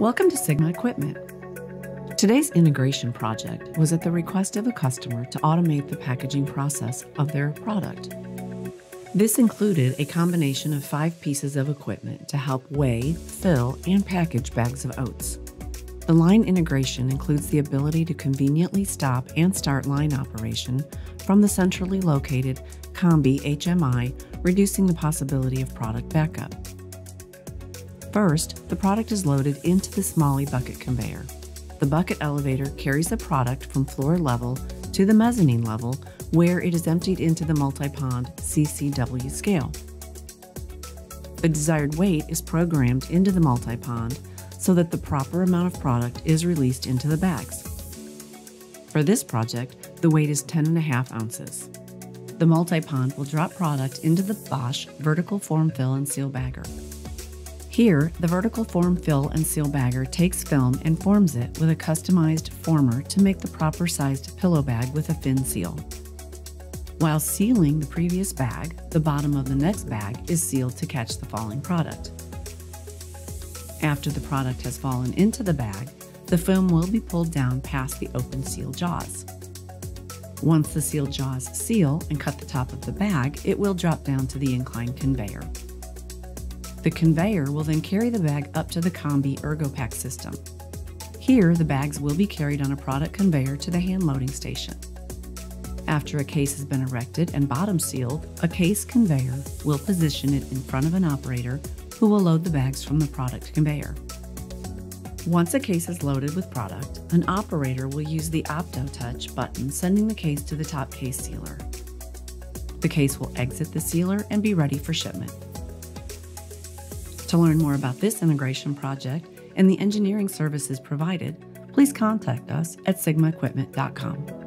Welcome to Sigma Equipment. Today's integration project was at the request of a customer to automate the packaging process of their product. This included a combination of five pieces of equipment to help weigh, fill, and package bags of oats. The line integration includes the ability to conveniently stop and start line operation from the centrally located Combi HMI, reducing the possibility of product backup. First, the product is loaded into the Smalley bucket conveyor. The bucket elevator carries the product from floor level to the mezzanine level, where it is emptied into the Multipond CCW scale. The desired weight is programmed into the Multipond so that the proper amount of product is released into the bags. For this project, the weight is 10.5 ounces. The Multipond will drop product into the Bosch vertical form fill and seal bagger. Here, the vertical form fill and seal bagger takes film and forms it with a customized former to make the proper sized pillow bag with a fin seal. While sealing the previous bag, the bottom of the next bag is sealed to catch the falling product. After the product has fallen into the bag, the film will be pulled down past the open seal jaws. Once the seal jaws seal and cut the top of the bag, it will drop down to the inclined conveyor. The conveyor will then carry the bag up to the Combi ErgoPack system. Here, the bags will be carried on a product conveyor to the hand loading station. After a case has been erected and bottom sealed, a case conveyor will position it in front of an operator who will load the bags from the product conveyor. Once a case is loaded with product, an operator will use the Opto Touch button, sending the case to the top case sealer. The case will exit the sealer and be ready for shipment. To learn more about this integration project and the engineering services provided, please contact us at sigmaequipment.com.